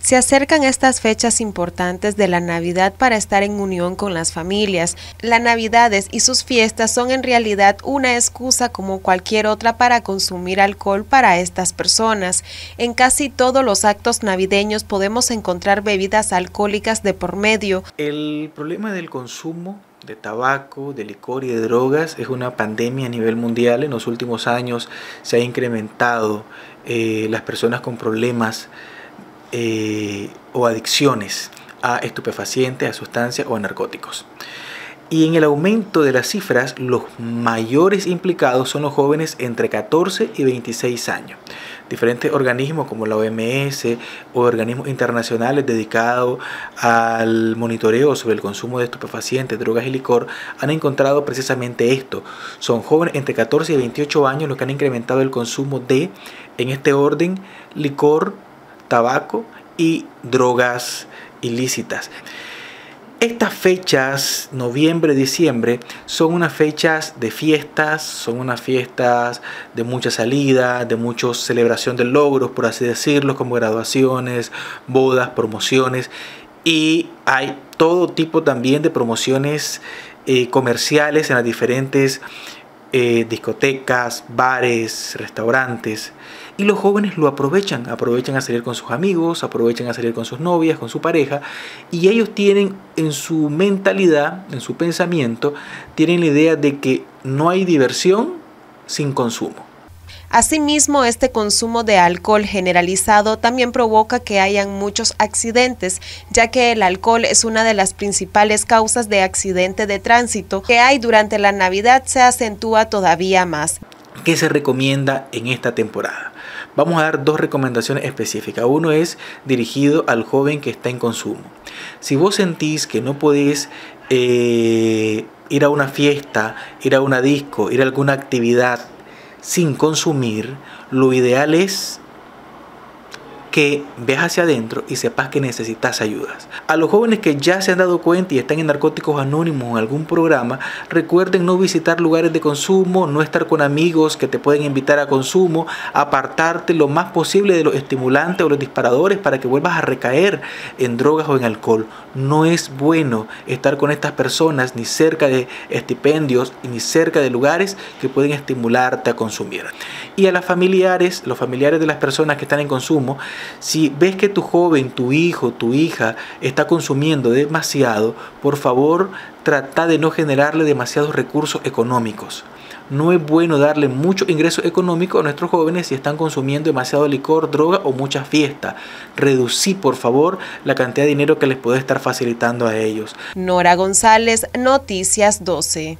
Se acercan estas fechas importantes de la Navidad para estar en unión con las familias. Las Navidades y sus fiestas son en realidad una excusa como cualquier otra para consumir alcohol para estas personas. En casi todos los actos navideños podemos encontrar bebidas alcohólicas de por medio. El problema del consumo de tabaco, de licor y de drogas es una pandemia a nivel mundial. En los últimos años se ha incrementado eh, las personas con problemas eh, o adicciones a estupefacientes, a sustancias o a narcóticos. Y en el aumento de las cifras, los mayores implicados son los jóvenes entre 14 y 26 años. Diferentes organismos como la OMS o organismos internacionales dedicados al monitoreo sobre el consumo de estupefacientes, drogas y licor han encontrado precisamente esto. Son jóvenes entre 14 y 28 años los que han incrementado el consumo de, en este orden, licor, tabaco y drogas ilícitas. Estas fechas, noviembre, diciembre, son unas fechas de fiestas, son unas fiestas de mucha salida, de mucha celebración de logros, por así decirlo, como graduaciones, bodas, promociones. Y hay todo tipo también de promociones eh, comerciales en las diferentes eh, discotecas, bares, restaurantes. Y los jóvenes lo aprovechan, aprovechan a salir con sus amigos, aprovechan a salir con sus novias, con su pareja, y ellos tienen en su mentalidad, en su pensamiento, tienen la idea de que no hay diversión sin consumo. Asimismo, este consumo de alcohol generalizado también provoca que hayan muchos accidentes, ya que el alcohol es una de las principales causas de accidente de tránsito que hay durante la Navidad se acentúa todavía más. ¿Qué se recomienda en esta temporada? Vamos a dar dos recomendaciones específicas. Uno es dirigido al joven que está en consumo. Si vos sentís que no podés eh, ir a una fiesta, ir a una disco, ir a alguna actividad sin consumir, lo ideal es que veas hacia adentro y sepas que necesitas ayudas. A los jóvenes que ya se han dado cuenta y están en narcóticos anónimos en algún programa, recuerden no visitar lugares de consumo, no estar con amigos que te pueden invitar a consumo, apartarte lo más posible de los estimulantes o los disparadores para que vuelvas a recaer en drogas o en alcohol. No es bueno estar con estas personas ni cerca de estipendios ni cerca de lugares que pueden estimularte a consumir. Y a las familiares, los familiares de las personas que están en consumo, si ves que tu joven, tu hijo, tu hija está consumiendo demasiado, por favor trata de no generarle demasiados recursos económicos. No es bueno darle mucho ingreso económico a nuestros jóvenes si están consumiendo demasiado licor, droga o mucha fiesta. Reducí, por favor, la cantidad de dinero que les puede estar facilitando a ellos. Nora González, Noticias 12.